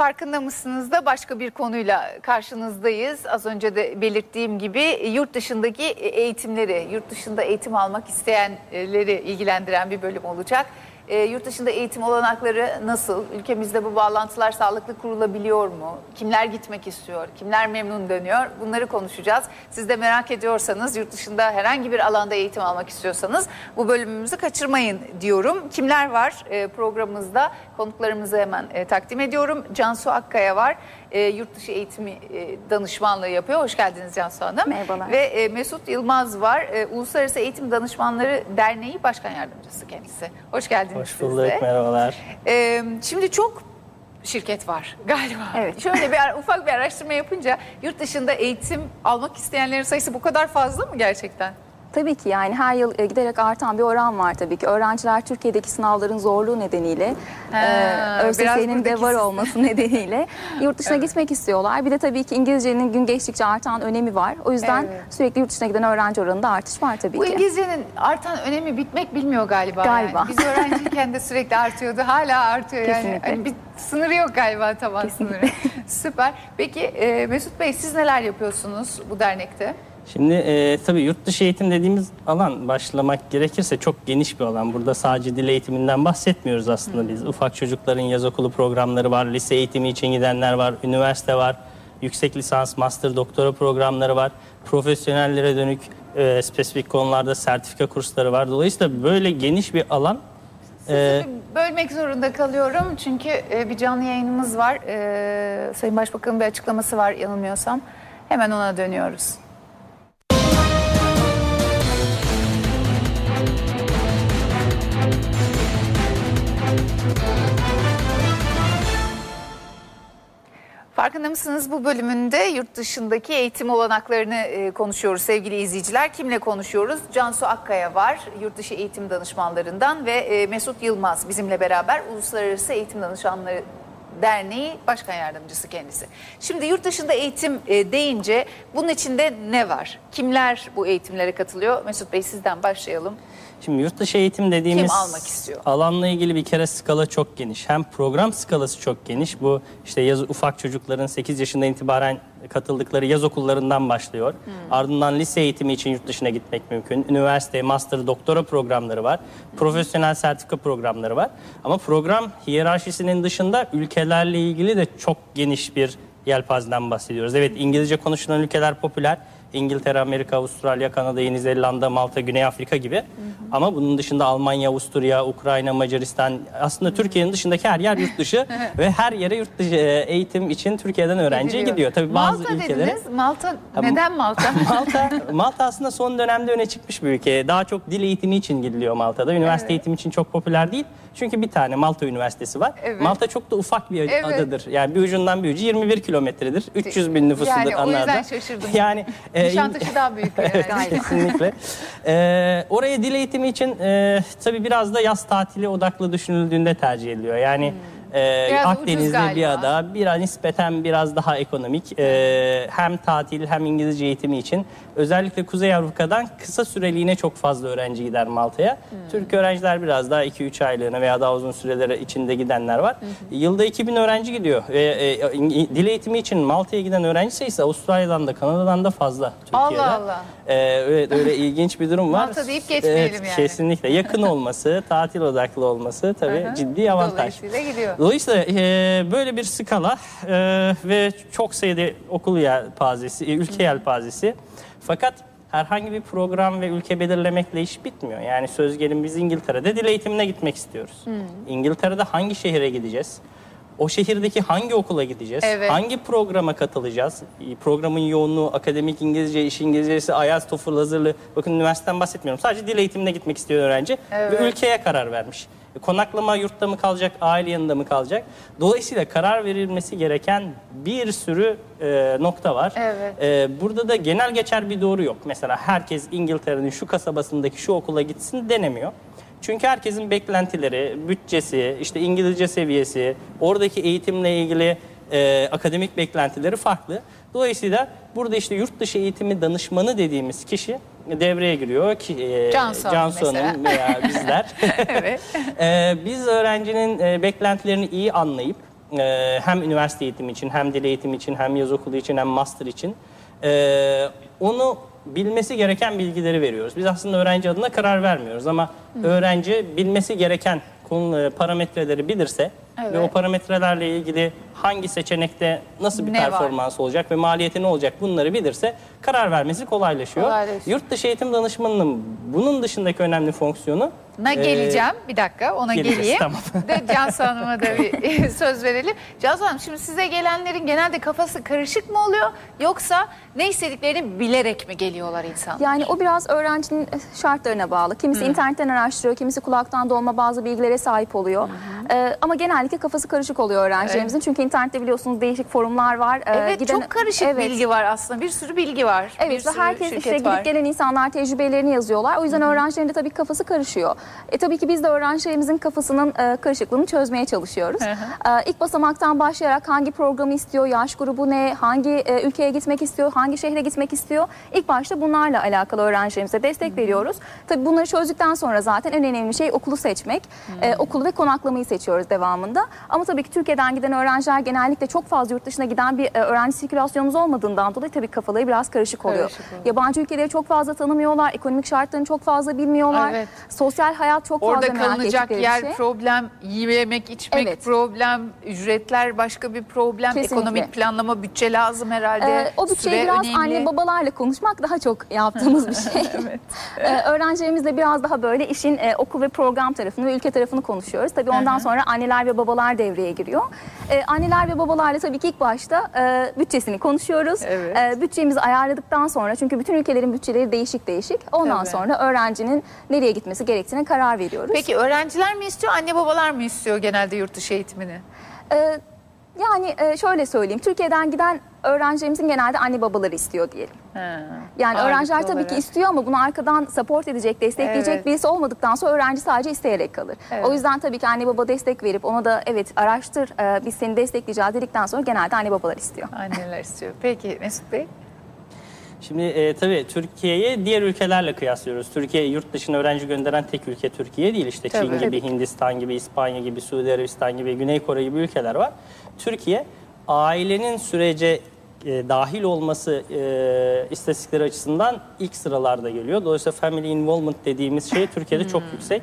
Farkında mısınız da başka bir konuyla karşınızdayız. Az önce de belirttiğim gibi yurt dışındaki eğitimleri, yurt dışında eğitim almak isteyenleri ilgilendiren bir bölüm olacak. E, yurt dışında eğitim olanakları nasıl? Ülkemizde bu bağlantılar sağlıklı kurulabiliyor mu? Kimler gitmek istiyor? Kimler memnun dönüyor? Bunları konuşacağız. Siz de merak ediyorsanız, yurt dışında herhangi bir alanda eğitim almak istiyorsanız bu bölümümüzü kaçırmayın diyorum. Kimler var e, programımızda? Konuklarımızı hemen e, takdim ediyorum. Cansu Akkaya var. E, yurt dışı eğitimi e, danışmanlığı yapıyor. Hoş geldiniz Cansu Hanım. Merhabalar. Ve e, Mesut Yılmaz var. E, Uluslararası Eğitim Danışmanları Derneği Başkan Yardımcısı kendisi. Hoş geldiniz Hoş siz bulduk, de. merhabalar. Ee, şimdi çok şirket var galiba. Evet. Şöyle bir ara- ufak bir araştırma yapınca yurt dışında eğitim almak isteyenlerin sayısı bu kadar fazla mı gerçekten? Tabii ki yani her yıl e, giderek artan bir oran var tabii ki. Öğrenciler Türkiye'deki sınavların zorluğu nedeniyle, Ha, e, ÖSS'nin de var olması nedeniyle yurt dışına gitmek istiyorlar. Bir de tabii ki İngilizcenin gün geçtikçe artan önemi var. O yüzden Evet. sürekli yurt dışına giden öğrenci oranında artış var tabii Bu ki. İngilizcenin artan önemi bitmek bilmiyor galiba. Galiba. Yani. Biz öğrenciyken de sürekli artıyordu. Hala artıyor yani. Kesinlikle. Hani bir sınırı yok galiba taban Kesinlikle. sınırı. Süper. Peki e, Mesut Bey siz neler yapıyorsunuz bu dernekte? Şimdi e, tabii yurt dışı eğitim dediğimiz alan başlamak gerekirse çok geniş bir alan. Burada sadece dil eğitiminden bahsetmiyoruz aslında biz. Ufak çocukların yaz okulu programları var, lise eğitimi için gidenler var, üniversite var, yüksek lisans, master, doktora programları var. Profesyonellere dönük e, spesifik konularda sertifika kursları var. Dolayısıyla böyle geniş bir alan. E, bir bölmek zorunda kalıyorum çünkü e, bir canlı yayınımız var. E, Sayın Başbakan'ın bir açıklaması var yanılmıyorsam. Hemen ona dönüyoruz. Farkında mısınız bu bölümünde yurt dışındaki eğitim olanaklarını e, konuşuyoruz sevgili izleyiciler. Kimle konuşuyoruz? Cansu Akkaya var yurt dışı eğitim danışmanlarından ve e, Mesut Yılmaz bizimle beraber Uluslararası Eğitim Danışmanları Derneği Başkan Yardımcısı kendisi. Şimdi yurt dışında eğitim e, deyince bunun içinde ne var? Kimler bu eğitimlere katılıyor? Mesut Bey sizden başlayalım. Şimdi yurt dışı eğitim dediğimiz Kim almak istiyor? alanla ilgili bir kere skala çok geniş. Hem program skalası çok geniş. Bu işte yaz ufak çocukların 8 yaşından itibaren katıldıkları yaz okullarından başlıyor. Hmm. Ardından lise eğitimi için yurt dışına gitmek mümkün. Üniversite, master, doktora programları var. Profesyonel sertifika programları var. Ama program hiyerarşisinin dışında ülkelerle ilgili de çok geniş bir yelpazeden bahsediyoruz. Evet İngilizce konuşulan ülkeler popüler. İngiltere, Amerika, Avustralya, Kanada, Yeni Zelanda, Malta, Güney Afrika gibi. Ama bunun dışında Almanya, Avusturya, Ukrayna, Macaristan aslında Türkiye'nin dışındaki her yer yurt dışı ve her yere yurt dışı e, eğitim için Türkiye'den öğrenci Gidiliyor. gidiyor. Tabii bazı Malta ülkelere dediniz. Malta neden Malta? Malta Malta aslında son dönemde öne çıkmış bir ülke. Daha çok dil eğitimi için gidiliyor Malta'da. Üniversite Evet. eğitimi için çok popüler değil. Çünkü bir tane Malta Üniversitesi var. Evet. Malta çok da ufak bir Evet. adadır. Yani bir ucundan bir ucu 21 kilometredir. 300 bin nüfusudur Yani o yüzden anlarda. şaşırdım. Yani e, Nişantaşı daha büyük. Evet, kesinlikle. Ee, oraya dil eğitimi için e, tabii biraz da yaz tatili odaklı düşünüldüğünde tercih ediliyor. Yani e. Biraz ucuz Akdeniz'de galiba. bir ada, biraz nispeten biraz daha ekonomik. E, hem tatil hem İngilizce eğitimi için. Özellikle Kuzey Avrupa'dan kısa süreliğine çok fazla öğrenci gider Malta'ya. Hmm. Türk öğrenciler biraz daha 2-3 aylığına veya daha uzun sürelere içinde gidenler var. Yılda 2000 öğrenci gidiyor. E, e, İng- dil eğitimi için Malta'ya giden öğrenci sayısı Avustralya'dan da Kanada'dan da fazla Türkiye'de. Allah Allah. Ee, evet öyle ilginç bir durum var. Malta deyip geçmeyelim yani. Kesinlikle. Yakın olması, tatil odaklı olması tabii ciddi avantaj. Dolayısıyla gidiyor. Dolayısıyla e, böyle bir skala e, ve çok sayıda okul yelpazesi, e, ülke yelpazesi. Fakat herhangi bir program ve ülke belirlemekle iş bitmiyor. Yani söz gelin biz İngiltere'de dil eğitimine gitmek istiyoruz. Hmm. İngiltere'de hangi şehire gideceğiz? O şehirdeki hangi okula gideceğiz? Evet. Hangi programa katılacağız? E, Programın yoğunluğu, akademik İngilizce, iş İngilizcesi, IELTS, TOEFL hazırlığı. Bakın üniversiteden bahsetmiyorum. Sadece dil eğitimine gitmek istiyor öğrenci Evet. ve ülkeye karar vermiş. Konaklama yurtta mı kalacak, aile yanında mı kalacak? Dolayısıyla karar verilmesi gereken bir sürü e, nokta var. Evet. E, burada da genel geçer bir doğru yok. Mesela herkes İngiltere'nin şu kasabasındaki şu okula gitsin denemiyor. Çünkü herkesin beklentileri, bütçesi, işte İngilizce seviyesi, oradaki eğitimle ilgili e, akademik beklentileri farklı. Dolayısıyla burada işte yurt dışı eğitimi danışmanı dediğimiz kişi devreye giriyor ki e, Cansu Cansu Hanım veya bizler. Evet. E, biz öğrencinin e, beklentilerini iyi anlayıp e, hem üniversite eğitimi için hem dil eğitimi için hem yaz okulu için hem master için e, onu bilmesi gereken bilgileri veriyoruz. Biz aslında öğrenci adına karar vermiyoruz ama öğrenci bilmesi gereken konu e, parametreleri bilirse ve Evet. o parametrelerle ilgili hangi seçenekte nasıl bir Ne var? performans olacak ve maliyeti ne olacak bunları bilirse karar vermesi kolaylaşıyor. Kolaylaşıyor. Yurt dışı eğitim danışmanının bunun dışındaki önemli fonksiyonu Na e, geleceğim. Bir dakika ona geleceğiz, geleyim. tamam. De Cansu Hanım'a da bir söz verelim. Cansu Hanım şimdi size gelenlerin genelde kafası karışık mı oluyor? Yoksa ne istediklerini bilerek mi geliyorlar insanlar? Yani o biraz öğrencinin şartlarına bağlı. Kimisi internetten araştırıyor, kimisi kulaktan dolma bazı bilgilere sahip oluyor. Ee, ama genellikle kafası karışık oluyor öğrencilerimizin. Çünkü internette biliyorsunuz değişik forumlar var. Ee, Evet giden- çok karışık Evet. bilgi var aslında. Bir sürü bilgi var. bir Evet ve sürü herkes işte gidip var. gelen insanlar tecrübelerini yazıyorlar. O yüzden öğrencilerin de tabii kafası karışıyor. E tabii ki biz de öğrencilerimizin kafasının e, karışıklığını çözmeye çalışıyoruz. Hı E, ilk basamaktan başlayarak hangi programı istiyor, yaş grubu ne, hangi e, ülkeye gitmek istiyor, hangi şehre gitmek istiyor. İlk başta bunlarla alakalı öğrencilerimize destek veriyoruz. Tabii bunları çözdükten sonra zaten en önemli şey okulu seçmek. E, okulu ve konaklamayı seçiyoruz devamında. Ama tabii ki Türkiye'den giden öğrenciler genellikle çok fazla yurt dışına giden bir e, öğrenci sirkülasyonumuz olmadığından dolayı tabii kafaları biraz karışık oluyor. Karışık oluyor. Yabancı ülkeleri çok fazla tanımıyorlar, ekonomik şartlarını çok fazla bilmiyorlar. Evet. Sosyal hayat çok Orada fazla merak kalınacak ettikleri yer şey. problem, yemek içmek Evet. problem, ücretler başka bir problem, Kesinlikle. ekonomik planlama bütçe lazım herhalde. Ee, o bütçeyi Süre biraz önemli. anne babalarla konuşmak daha çok yaptığımız bir şey. Ee, öğrencilerimizle biraz daha böyle işin e, okul ve program tarafını ve ülke tarafını konuşuyoruz. Tabii ondan sonra anneler ve babalar devreye giriyor. Ee, anneler ve babalarla tabii ki ilk başta e, bütçesini konuşuyoruz. Evet. Ee, bütçemizi ayarladıktan sonra çünkü bütün ülkelerin bütçeleri değişik değişik. Ondan Tabii. sonra öğrencinin nereye gitmesi gerektiğine karar veriyoruz. Peki öğrenciler mi istiyor, anne babalar mı istiyor genelde yurt dışı eğitimini? Ee, yani e, şöyle söyleyeyim. Türkiye'den giden öğrencilerimizin genelde anne babaları istiyor diyelim. Ha, Yani öğrenciler tabii ki olarak. istiyor ama bunu arkadan support edecek, destekleyecek Evet. birisi olmadıktan sonra öğrenci sadece isteyerek kalır. Evet. O yüzden tabii ki anne baba destek verip ona da evet araştır e, biz seni destekleyeceğiz dedikten sonra genelde anne babalar istiyor. Anneler istiyor. Peki Mesut Bey? Şimdi e, tabii Türkiye'yi diğer ülkelerle kıyaslıyoruz. Türkiye yurt dışına öğrenci gönderen tek ülke Türkiye değil. İşte Tabii. Çin gibi, Hindistan gibi, İspanya gibi, Suudi Arabistan gibi, Güney Kore gibi ülkeler var. Türkiye ailenin sürece e, dahil olması e, istatistikleri açısından ilk sıralarda geliyor. Dolayısıyla family involvement dediğimiz şey Türkiye'de çok Hmm. yüksek.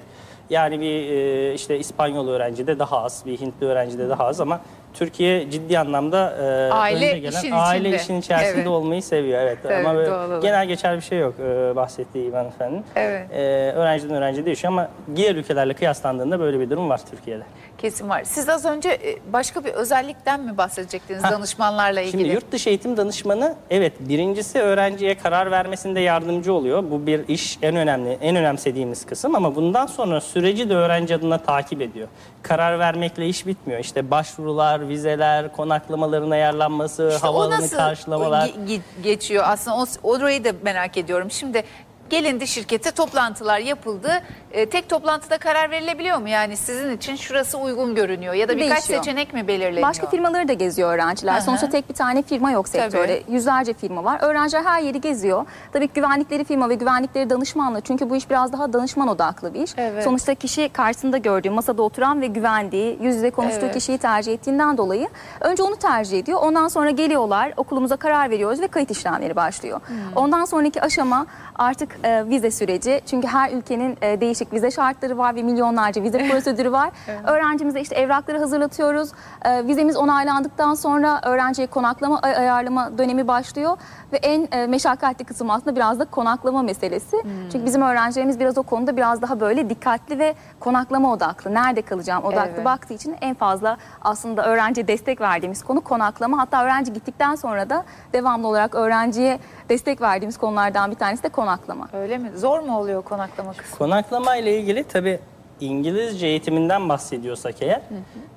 Yani bir e, işte İspanyol öğrencide daha az, bir Hintli öğrencide daha az ama Türkiye ciddi anlamda e, Aile önde gelen işin aile içinde. işin içerisinde Evet. olmayı seviyor. Evet. Tabii, ama böyle genel geçer bir şey yok e, bahsettiği İvan Efendi'nin. Evet. E, öğrenciden öğrenci değişiyor ama diğer ülkelerle kıyaslandığında böyle bir durum var Türkiye'de. Kesin var. Siz az önce e, başka bir özellikten mi bahsedecektiniz Ha. danışmanlarla ilgili? Şimdi yurt dışı eğitim danışmanı evet birincisi öğrenciye karar vermesinde yardımcı oluyor. Bu bir iş en önemli, en önemsediğimiz kısım ama bundan sonra süreci de öğrenci adına takip ediyor. Karar vermekle iş bitmiyor. İşte başvurular, vizeler, konaklamaların ayarlanması, İşte o havaalanı nasıl karşılamalar. ge- ge- geçiyor? Aslında o, orayı da merak ediyorum. Şimdi gelindi şirkete toplantılar yapıldı. E, tek toplantıda karar verilebiliyor mu? Yani sizin için şurası uygun görünüyor ya da birkaç Değişiyor. seçenek mi belirleniyor? Başka firmaları da geziyor öğrenciler. Hı hı. Sonuçta tek bir tane firma yok sektörde. Yüzlerce firma var. Öğrenciler her yeri geziyor. Tabii güvenlikleri firma ve güvenlikleri danışmanla. Çünkü bu iş biraz daha danışman odaklı bir iş. Evet. Sonuçta kişi karşısında gördüğü, masada oturan ve güvendiği, yüz yüze konuştuğu Evet. kişiyi tercih ettiğinden dolayı önce onu tercih ediyor. Ondan sonra geliyorlar, okulumuza karar veriyoruz ve kayıt işlemleri başlıyor. Hmm. Ondan sonraki aşama artık e, vize süreci. Çünkü her ülkenin e, değişik vize şartları var ve milyonlarca vize prosedürü var. Öğrencimize işte evrakları hazırlatıyoruz. E, vizemiz onaylandıktan sonra öğrenciye konaklama ay- ayarlama dönemi başlıyor. Ve en e, meşakkatli kısım aslında biraz da konaklama meselesi. Çünkü bizim öğrencilerimiz biraz o konuda biraz daha böyle dikkatli ve konaklama odaklı. Nerede kalacağım odaklı Evet. baktığı için en fazla aslında öğrenciye destek verdiğimiz konu konaklama. Hatta öğrenci gittikten sonra da devamlı olarak öğrenciye destek verdiğimiz konulardan bir tanesi de konaklama. Öyle mi? Zor mu oluyor konaklama kısmı? Konaklama ile ilgili tabii İngilizce eğitiminden bahsediyorsak eğer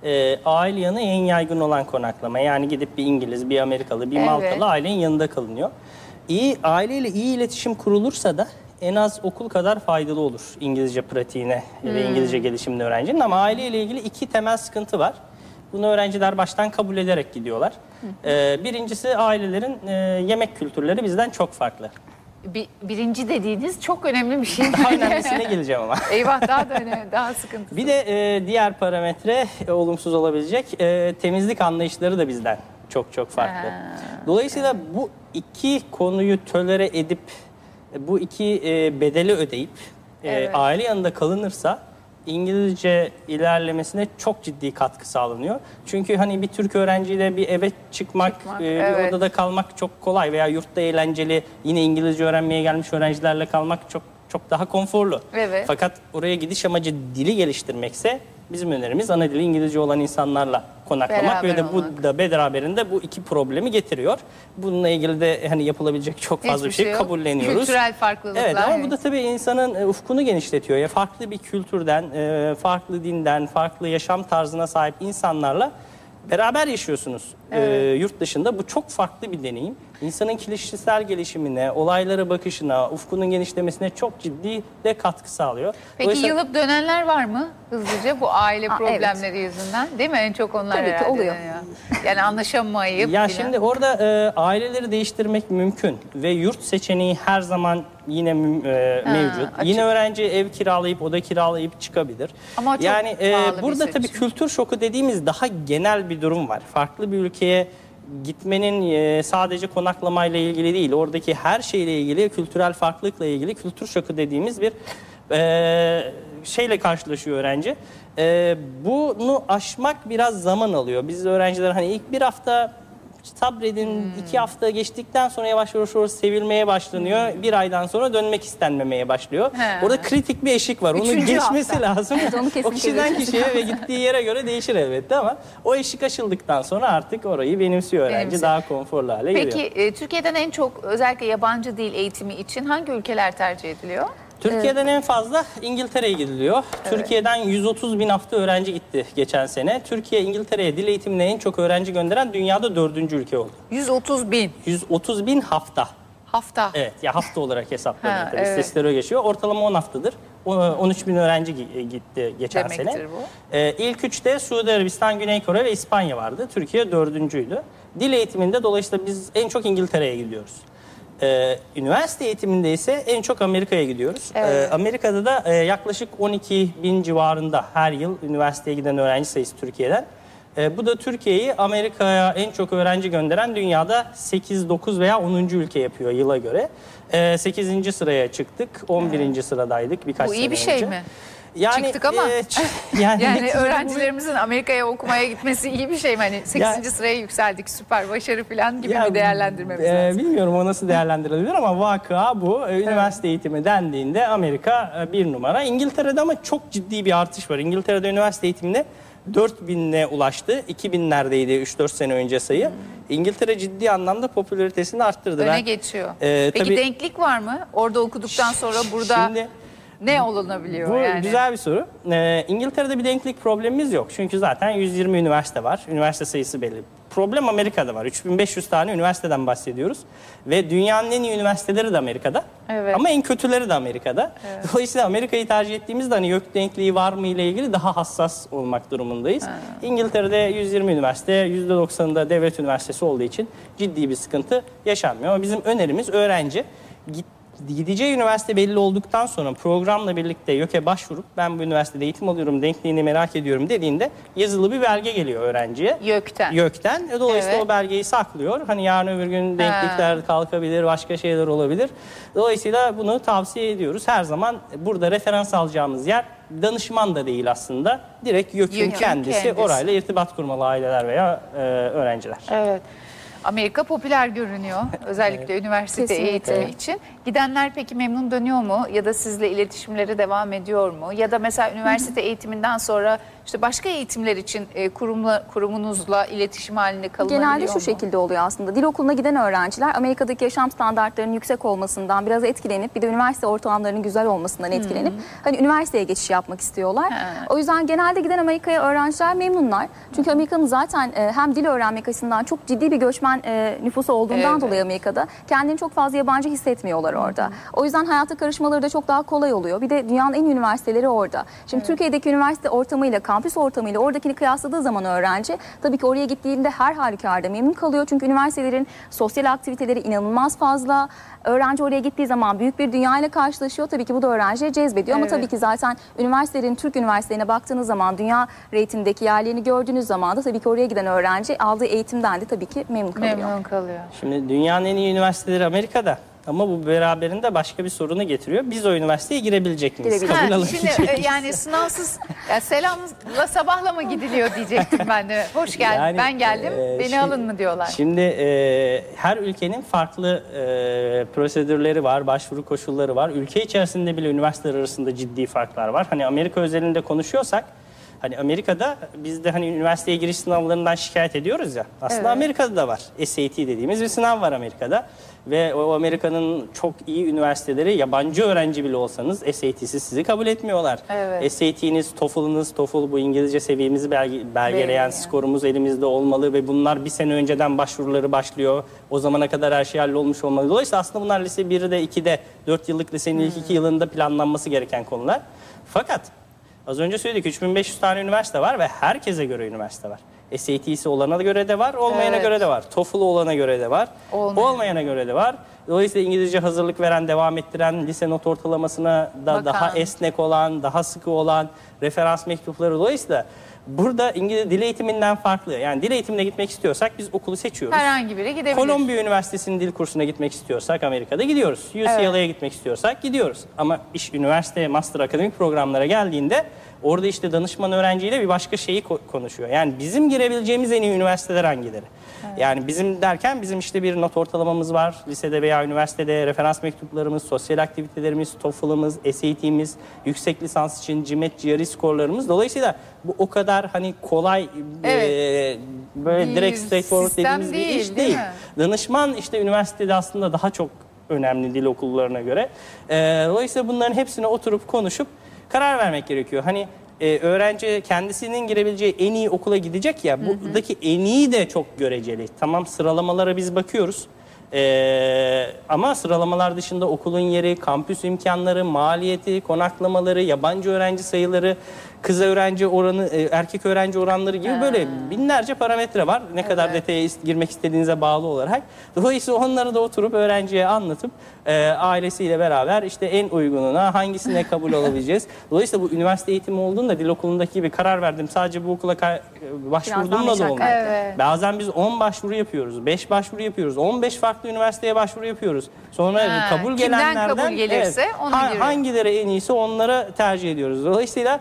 e, aile yanı en yaygın olan konaklama. Yani gidip bir İngiliz, bir Amerikalı, bir Evet. Maltalı ailenin yanında kalınıyor. İyi aileyle iyi iletişim kurulursa da en az okul kadar faydalı olur İngilizce pratiğine ve İngilizce gelişimine öğrencinin. Ama aileyle ilgili iki temel sıkıntı var. Bunu öğrenciler baştan kabul ederek gidiyorlar. E, birincisi ailelerin e, yemek kültürleri bizden çok farklı. Bir, birinci dediğiniz çok önemli bir şey. Daha önemlisine geleceğim ama. Eyvah daha da önemli, daha sıkıntı. Bir de e, diğer parametre e, olumsuz olabilecek e, temizlik anlayışları da bizden çok çok farklı. Ha. Dolayısıyla bu iki konuyu tölere edip e, bu iki e, bedeli ödeyip e, Evet. aile yanında kalınırsa İngilizce ilerlemesine çok ciddi katkı sağlanıyor. Çünkü hani bir Türk öğrenciyle bir eve çıkmak, Çıkmak, e, evet. bir odada kalmak çok kolay veya yurtta eğlenceli yine İngilizce öğrenmeye gelmiş öğrencilerle kalmak çok çok daha konforlu. Evet. Fakat oraya gidiş amacı dili geliştirmekse bizim önerimiz ana dili İngilizce olan insanlarla konaklamak Beraber ve de bu olmak. da beraberinde bu iki problemi getiriyor. Bununla ilgili de hani yapılabilecek çok fazla Hiçbir bir şey, yok. kabulleniyoruz. Kültürel farklılıklar. Evet ama bu da tabii insanın e, ufkunu genişletiyor. Ya farklı bir kültürden, e, farklı dinden, farklı yaşam tarzına sahip insanlarla beraber yaşıyorsunuz e, yurt dışında. Bu çok farklı bir deneyim. İnsanın kişisel gelişimine, olaylara bakışına, ufkunun genişlemesine çok ciddi de katkı sağlıyor. Peki Dolayısıyla- yılıp dönenler var mı hızlıca bu aile Aa, problemleri yüzünden? Değil mi? En çok onlar Tabii ki oluyor. dönüyor. Yani anlaşamayıp Ya şimdi orada e, aileleri değiştirmek mümkün ve yurt seçeneği her zaman yine e, Ha, mevcut. açık. Yine öğrenci ev kiralayıp oda kiralayıp çıkabilir. Ama çok yani e, burada tabii kültür şoku dediğimiz daha genel bir durum var. Farklı bir ülkeye gitmenin e, sadece konaklamayla ilgili değil, oradaki her şeyle ilgili, kültürel farklılıkla ilgili kültür şoku dediğimiz bir e, şeyle karşılaşıyor öğrenci. E, bunu aşmak biraz zaman alıyor. Biz öğrenciler hani ilk bir hafta sabredin, Hmm. iki hafta geçtikten sonra yavaş yavaş orası sevilmeye başlanıyor. Bir aydan sonra dönmek istenmemeye başlıyor. He. Orada kritik bir eşik var. Üçüncü geçmesi hafta. lazım. Evet, onu o kişiden kişiye ve gittiği yere göre değişir elbette ama o eşik aşıldıktan sonra artık orayı benimsiyor öğrenci. Benimsiyor. Daha konforlu hale geliyor. Peki e, Türkiye'den en çok özellikle yabancı dil eğitimi için hangi ülkeler tercih ediliyor? Türkiye'den en fazla İngiltere'ye gidiliyor. Türkiye'den 130 bin hafta öğrenci gitti geçen sene. Türkiye İngiltere'ye dil eğitimine en çok öğrenci gönderen dünyada dördüncü ülke oldu. 130 bin 130 bin hafta. hafta. Evet ya hafta olarak hesaplanıyor Ha, evet. İstatistikler öyle geçiyor. Ortalama 10 haftadır. O- 13 bin öğrenci gi- gitti geçen Demektir sene. bu. Ee, ilk üçte Suudi Arabistan, Güney Kore ve İspanya vardı. Türkiye dördüncüydü. Dil eğitiminde dolayısıyla biz en çok İngiltere'ye gidiyoruz. Ee, üniversite eğitiminde ise en çok Amerika'ya gidiyoruz. Evet. Ee, Amerika'da da e, yaklaşık 12 bin civarında her yıl üniversiteye giden öğrenci sayısı Türkiye'den. Ee, bu da Türkiye'yi Amerika'ya en çok öğrenci gönderen dünyada 8, 9 veya 10. ülke yapıyor yıla göre. Ee, 8. sıraya çıktık, 11. sıradaydık birkaç Bu iyi sene bir şey önce. mi? Yani, Çıktık ama. e, yani, Yani öğrencilerimizin Amerika'ya okumaya gitmesi iyi bir şey mi? Hani 8. Ya- sıraya yükseldik süper başarı falan gibi Ya, mi değerlendirmemiz e, lazım? Bilmiyorum o nasıl değerlendirilebilir ama vaka bu. E, Üniversite eğitimi dendiğinde Amerika e, bir numara. İngiltere'de ama çok ciddi bir artış var. İngiltere'de üniversite eğitiminde 4000'e ulaştı. 2000'lerdeydi 3-4 sene önce sayı. İngiltere ciddi anlamda popülaritesini arttırdı. Öne Ben- geçiyor. e, Peki tabii- denklik var mı? Orada okuduktan sonra burada Şimdi- ne olunabiliyor Bu yani? güzel bir soru. Ee, İngiltere'de bir denklik problemimiz yok. Çünkü zaten 120 üniversite var. Üniversite sayısı belli. Problem Amerika'da var. 3500 tane üniversiteden bahsediyoruz. Ve dünyanın en iyi üniversiteleri de Amerika'da. Evet. Ama en kötüleri de Amerika'da. Dolayısıyla Amerika'yı tercih ettiğimizde hani yok denkliği var mı ile ilgili daha hassas olmak durumundayız. İngiltere'de 120 üniversite, %90'ında devlet üniversitesi olduğu için ciddi bir sıkıntı yaşanmıyor. Ama bizim önerimiz öğrenci git Gideceği üniversite belli olduktan sonra programla birlikte YÖK'e başvurup ben bu üniversitede eğitim alıyorum, denkliğini merak ediyorum dediğinde yazılı bir belge geliyor öğrenciye. YÖK'ten. YÖK'ten. E, Dolayısıyla Evet. o belgeyi saklıyor. Hani yarın öbür gün denklikler kalkabilir, başka şeyler olabilir. Dolayısıyla bunu tavsiye ediyoruz. Her zaman burada referans alacağımız yer danışman da değil aslında. Direkt YÖK'ün YÖK'ün kendisi, kendisi. orayla irtibat kurmalı aileler veya e, öğrenciler. Evet. Amerika popüler görünüyor. Özellikle üniversite Kesinlikle. eğitimi için. Gidenler peki memnun dönüyor mu? Ya da sizle iletişimleri devam ediyor mu? Ya da mesela üniversite eğitiminden sonra işte başka eğitimler için e, kurumla, kurumunuzla iletişim halinde kalınabiliyor Genelde şu mu? şekilde oluyor aslında. Dil okuluna giden öğrenciler Amerika'daki yaşam standartlarının yüksek olmasından biraz etkilenip bir de üniversite ortamlarının güzel olmasından etkilenip hani üniversiteye geçiş yapmak istiyorlar. Ha. O yüzden genelde giden Amerika'ya öğrenciler memnunlar. Çünkü Amerika'nın zaten e, hem dil öğrenmek açısından çok ciddi bir göçmen e, nüfusu olduğundan Evet. dolayı Amerika'da kendini çok fazla yabancı hissetmiyorlar orada. O yüzden hayata karışmaları da çok daha kolay oluyor. Bir de dünyanın en iyi üniversiteleri orada. Şimdi Türkiye'deki üniversite ortamıyla kampüs ortamıyla oradakini kıyasladığı zaman öğrenci tabii ki oraya gittiğinde her halükarda memnun kalıyor. Çünkü üniversitelerin sosyal aktiviteleri inanılmaz fazla. Öğrenci oraya gittiği zaman büyük bir dünya ile karşılaşıyor. Tabii ki bu da öğrenciyi cezbediyor ama Evet. tabii ki zaten üniversitelerin Türk üniversitelerine baktığınız zaman dünya reytingdeki yerlerini gördüğünüz zaman da tabii ki oraya giden öğrenci aldığı eğitimden de tabii ki memnun kalıyor. Memnun kalıyor. Şimdi dünyanın en iyi üniversiteleri Amerika'da. Ama bu beraberinde başka bir sorunu getiriyor. Biz o üniversiteye girebilecek miyiz? Girebiliriz. Kabul Ha, alabilecek şimdi e, miyiz? yani sınavsız ya selamla sabahla mı gidiliyor diyecektim ben de. Hoş geldin. Yani, ben geldim. e, Beni şimdi- alın mı diyorlar. Şimdi e, her ülkenin farklı e, prosedürleri var, başvuru koşulları var. Ülke içerisinde bile üniversiteler arasında ciddi farklar var. Hani Amerika özelinde konuşuyorsak, hani Amerika'da biz de hani üniversiteye giriş sınavlarından şikayet ediyoruz ya. Aslında Evet. Amerika'da da var. SAT dediğimiz bir sınav var Amerika'da. Ve o Amerika'nın çok iyi üniversiteleri yabancı öğrenci bile olsanız SAT'siz sizi kabul etmiyorlar. Evet. SAT'niz, TOEFL'ınız, TOEFL bu İngilizce seviyemizi belge- belgeleyen Belgeleyen. skorumuz elimizde olmalı ve bunlar bir sene önceden başvuruları başlıyor. O zamana kadar her şey hallolmuş olmalı. Dolayısıyla aslında bunlar lise 1'de, 2'de, 4 yıllık lisenin ilk 2 yılında planlanması gereken konular. Fakat az önce söyledik 3500 tane üniversite var ve herkese göre üniversite var. SAT'si olana göre de var, olmayana Evet. göre de var. TOEFL olana göre de var, Olmayana. olmayana göre de var. Dolayısıyla İngilizce hazırlık veren, devam ettiren, lise not ortalamasına da Bakan. daha esnek olan, daha sıkı olan referans mektupları dolayısıyla burada İngiliz dil eğitiminden farklı. Yani dil eğitimine gitmek istiyorsak biz okulu seçiyoruz. Herhangi biri gidebilir. Kolombiya Üniversitesi'nin dil kursuna gitmek istiyorsak Amerika'da gidiyoruz. UCLA'ya Evet. gitmek istiyorsak gidiyoruz. Ama iş üniversite, master akademik programlara geldiğinde orada işte danışman öğrenciyle bir başka şeyi ko- konuşuyor. Yani bizim girebileceğimiz en iyi üniversiteler hangileri? Yani bizim derken bizim işte bir not ortalamamız var. Lisede veya üniversitede referans mektuplarımız, sosyal aktivitelerimiz, TOEFL'ımız, SAT'miz, yüksek lisans için CİMET, GRE skorlarımız. Dolayısıyla bu o kadar hani kolay Evet. e, böyle Bir direkt straightforward dediğimiz bir değil, iş değil değil. mi? Danışman işte üniversitede aslında daha çok önemli dil okullarına göre. Ee, dolayısıyla bunların hepsine oturup konuşup karar vermek gerekiyor. Hani e, öğrenci kendisinin girebileceği en iyi okula gidecek ya buradaki en iyi de çok göreceli. Tamam sıralamalara biz bakıyoruz. Ee, ama sıralamalar dışında okulun yeri, kampüs imkanları, maliyeti, konaklamaları, yabancı öğrenci sayıları, kız öğrenci oranı, e, erkek öğrenci oranları gibi böyle binlerce parametre var. Ne kadar detaya is- girmek istediğinize bağlı olarak. Dolayısıyla onları da oturup öğrenciye anlatıp e, ailesiyle beraber işte en uygununa hangisine kabul olabileceğiz. Dolayısıyla bu üniversite eğitimi olduğunda dil okulundaki gibi karar verdim. Sadece bu okula ka- e, başvurduğumla da meşakkatli. olmuyor. Evet. Bazen biz 10 başvuru yapıyoruz, 5 başvuru yapıyoruz, 15 farklı üniversiteye başvuru yapıyoruz. Sonra Ha, kabul kimden gelenlerden kabul gelirse ona giriyor. hangileri en iyisi onlara tercih ediyoruz. Dolayısıyla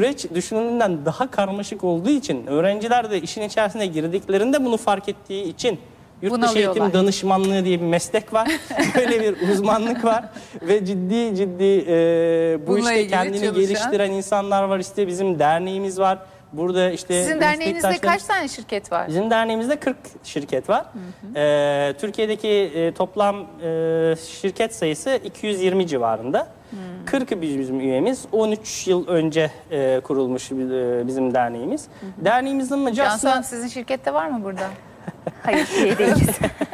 süreç düşünüldüğünden daha karmaşık olduğu için öğrenciler de işin içerisine girdiklerinde bunu fark ettiği için Yurt dışı Bunalıyorlar. eğitim danışmanlığı diye bir meslek var. Böyle bir uzmanlık var. Ve ciddi ciddi e, bu Bununla işte ilgili kendini çalışan. geliştiren insanlar var. İşte bizim derneğimiz var. Burada işte Sizin derneğinizde meslektaşlarımız- kaç tane şirket var? Bizim derneğimizde 40 şirket var. Ee, Türkiye'deki e, toplam e, şirket sayısı 220 civarında. 40'ı biz- bizim üyemiz. 13 yıl önce e, kurulmuş e, bizim derneğimiz. Derneğimizin amacı Cansu aslında Hanım sizin şirkette var mı burada? Hayır, değiliz.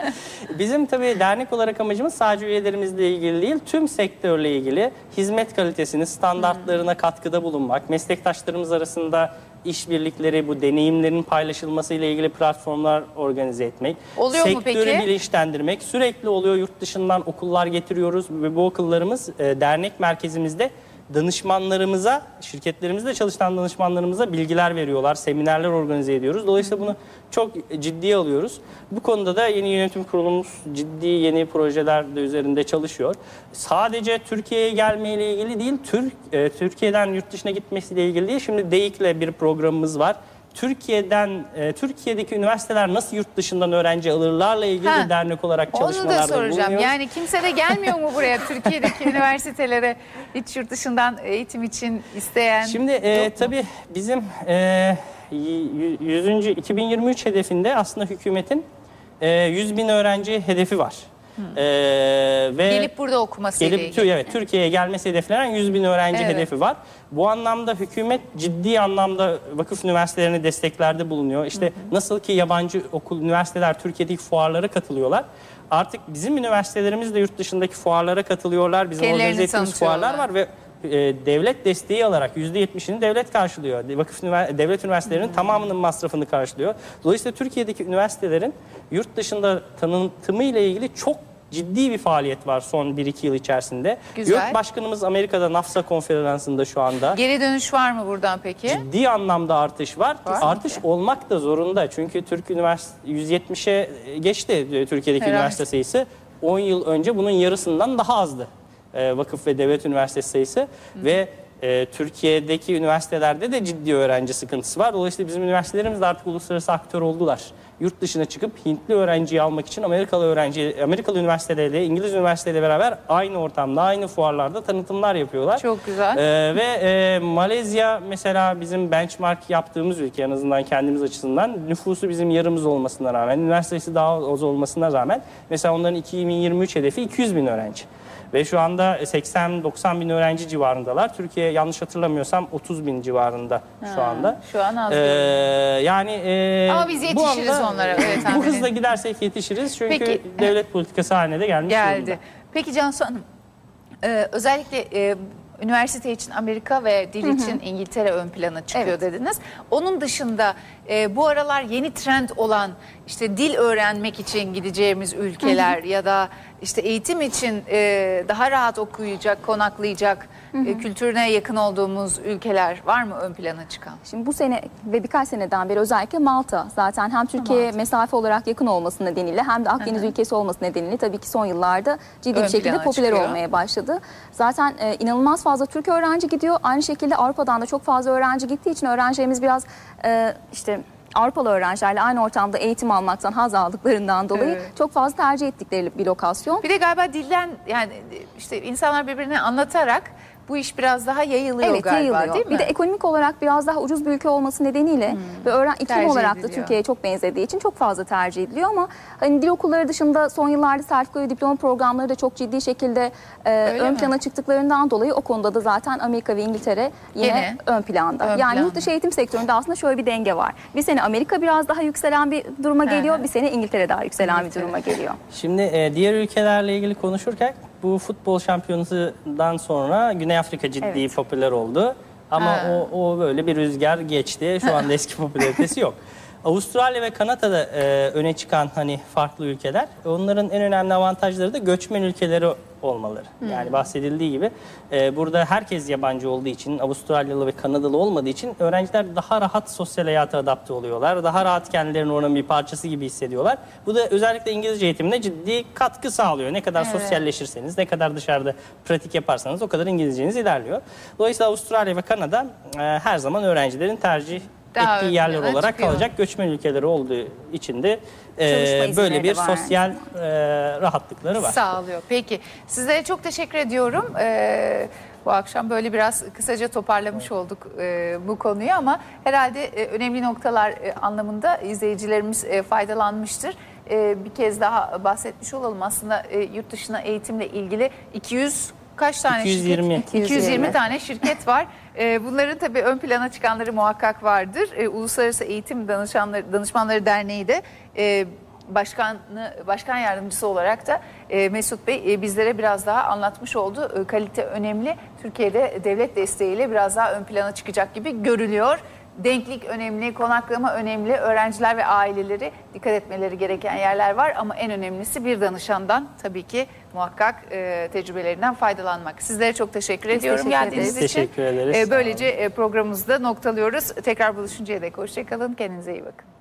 bizim tabii dernek olarak amacımız sadece üyelerimizle ilgili değil, tüm sektörle ilgili hizmet kalitesini, standartlarına katkıda bulunmak, meslektaşlarımız arasında işbirlikleri, bu deneyimlerin paylaşılması ile ilgili platformlar organize etmek. Oluyor mu sektörü peki? bilinçlendirmek. Sürekli oluyor yurt dışından okullar getiriyoruz ve bu okullarımız e, dernek merkezimizde danışmanlarımıza, şirketlerimizde çalışan danışmanlarımıza bilgiler veriyorlar, seminerler organize ediyoruz. Dolayısıyla bunu çok ciddiye alıyoruz. Bu konuda da yeni yönetim kurulumuz ciddi yeni projeler de üzerinde çalışıyor. Sadece Türkiye'ye gelmeyle ilgili değil, Türk e, Türkiye'den yurt dışına gitmesiyle ilgili değil. Şimdi DEİK'le bir programımız var. Türkiye'den e, Türkiye'deki üniversiteler nasıl yurt dışından öğrenci alırlarla ilgili Ha, de dernek olarak Onu çalışmalarda da soracağım. bulunuyoruz. Yani kimse de gelmiyor mu buraya Türkiye'deki üniversitelere hiç yurt dışından eğitim için isteyen? Şimdi e, tabii bizim e, y- 100. 2023 hedefinde aslında hükümetin e, 100 bin öğrenci hedefi var. E, ve gelip burada okumasıyla gelip. Tür- evet Türkiye'ye gelmesi hedeflenen 100 bin öğrenci Evet. hedefi var. Bu anlamda hükümet ciddi anlamda vakıf üniversitelerine desteklerde bulunuyor. İşte nasıl ki yabancı okul üniversiteler Türkiye'deki fuarlara katılıyorlar. Artık bizim üniversitelerimiz de yurt dışındaki fuarlara katılıyorlar. Bizim Kendilerini organize ettiğimiz tanıtıyorlar. fuarlar var ve e, devlet desteği alarak %70'ini devlet karşılıyor. Vakıf devlet üniversitelerinin tamamının masrafını karşılıyor. Dolayısıyla Türkiye'deki üniversitelerin yurt dışında tanıtımı ile ilgili çok ciddi bir faaliyet var son 1-2 yıl içerisinde. Güzel. YÖK Başkanımız Amerika'da NAFSA konferansında şu anda. Geri dönüş var mı buradan peki? Ciddi anlamda artış var. Var. Artış olmak da zorunda. Çünkü Türk üniversite 170'e geçti Türkiye'deki Herhalde. üniversite sayısı. 10 yıl önce bunun yarısından daha azdı. E, vakıf ve devlet üniversitesi sayısı ve e, Türkiye'deki üniversitelerde de ciddi öğrenci sıkıntısı var. Dolayısıyla bizim üniversitelerimiz de artık uluslararası aktör oldular. Yurt dışına çıkıp Hintli öğrenciyi almak için Amerikalı öğrenci, Amerikalı üniversiteleriyle, İngiliz üniversiteleriyle beraber aynı ortamda, aynı fuarlarda tanıtımlar yapıyorlar. Çok güzel. Ee, ve e, Malezya mesela bizim benchmark yaptığımız ülke en azından kendimiz açısından nüfusu bizim yarımız olmasına rağmen, üniversitesi daha az olmasına rağmen mesela onların 2023 hedefi 200 bin öğrenci. Ve şu anda 80-90 bin öğrenci civarındalar. Türkiye yanlış hatırlamıyorsam 30 bin civarında şu anda. Şu an az Ee, yani e, Ama biz bu yetişiriz anda- onlara, tahmin bu hızla gidersek yetişiriz çünkü Peki. devlet politikası haline de gelmiş durumda. Geldi. Peki Cansu Hanım, e, özellikle e, üniversite için Amerika ve dil için İngiltere ön plana çıkıyor Evet. dediniz. Onun dışında e, bu aralar yeni trend olan işte dil öğrenmek için gideceğimiz ülkeler ya da işte eğitim için e, daha rahat okuyacak, konaklayacak, e, kültürüne yakın olduğumuz ülkeler var mı ön plana çıkan? Şimdi bu sene ve birkaç seneden beri özellikle Malta zaten hem Türkiye'ye mesafe olarak yakın olması nedeniyle hem de Akdeniz ülkesi olması nedeniyle tabii ki son yıllarda ciddi Ön bir şekilde popüler çıkıyor. olmaya başladı. Zaten e, inanılmaz fazla Türk öğrenci gidiyor. Aynı şekilde Avrupa'dan da çok fazla öğrenci gittiği için öğrencilerimiz biraz e, işte Avrupalı öğrencilerle aynı ortamda eğitim almaktan haz aldıklarından dolayı Evet. çok fazla tercih ettikleri bir lokasyon. Bir de galiba dilden yani işte insanlar birbirine anlatarak bu iş biraz daha yayılıyor Evet galiba yayılıyor. değil mi? Bir de ekonomik olarak biraz daha ucuz bir ülke olması nedeniyle ve öğren iklim Tercih olarak da ediliyor. Türkiye'ye çok benzediği için çok fazla tercih ediliyor ama hani dil okulları dışında son yıllarda sertifika ve diploma programları da çok ciddi şekilde e, Öyle ön mi? plana çıktıklarından dolayı o konuda da zaten Amerika ve İngiltere yine Gene ön planda. ön yani planda. yurt dışı eğitim sektöründe aslında şöyle bir denge var. Bir sene Amerika biraz daha yükselen bir duruma geliyor, hı. bir sene İngiltere daha yükselen İngiltere. bir duruma geliyor. Şimdi e, diğer ülkelerle ilgili konuşurken bu futbol şampiyonasından sonra Güney Afrika ciddi Evet. popüler oldu. Ama Ha. o, o böyle bir rüzgar geçti. Şu anda eski popülaritesi yok. Avustralya ve Kanada'da e, öne çıkan hani farklı ülkeler. Onların en önemli avantajları da göçmen ülkeleri olmaları. Yani bahsedildiği gibi e, burada herkes yabancı olduğu için, Avustralyalı ve Kanadalı olmadığı için öğrenciler daha rahat sosyal hayata adapte oluyorlar. Daha rahat kendilerini oranın bir parçası gibi hissediyorlar. Bu da özellikle İngilizce eğitimine ciddi katkı sağlıyor. Ne kadar sosyalleşirseniz, ne kadar dışarıda pratik yaparsanız o kadar İngilizceniz ilerliyor. Dolayısıyla Avustralya ve Kanada e, her zaman öğrencilerin tercih Daha ettiği yerler olarak çıkıyor. kalacak göçmen ülkeleri olduğu için de e, böyle bir sosyal e, rahatlıkları var. Sağlıyor. Peki sizlere çok teşekkür ediyorum. Ee, bu akşam böyle biraz kısaca toparlamış olduk e, bu konuyu ama herhalde e, önemli noktalar e, anlamında izleyicilerimiz e, faydalanmıştır. E, bir kez daha bahsetmiş olalım aslında e, yurt dışına eğitimle ilgili 200 kaç tane 220. şirket? 220 220 tane şirket var. E, bunların tabii ön plana çıkanları muhakkak vardır. E, Uluslararası Eğitim Danışanları, Danışmanları Derneği de e, başkanı başkan yardımcısı olarak da e, Mesut Bey e, bizlere biraz daha anlatmış oldu. E, kalite önemli. Türkiye'de devlet desteğiyle biraz daha ön plana çıkacak gibi görülüyor. Denklik önemli, konaklama önemli. Öğrenciler ve aileleri dikkat etmeleri gereken yerler var ama en önemlisi bir danışandan tabii ki muhakkak e, tecrübelerinden faydalanmak. Sizlere çok teşekkür ediyorum teşekkür geldiğiniz ederiz. için. Teşekkür ederiz. E, böylece e, programımızı da noktalıyoruz. Tekrar buluşuncaya dek hoşçakalın. Kendinize iyi bakın.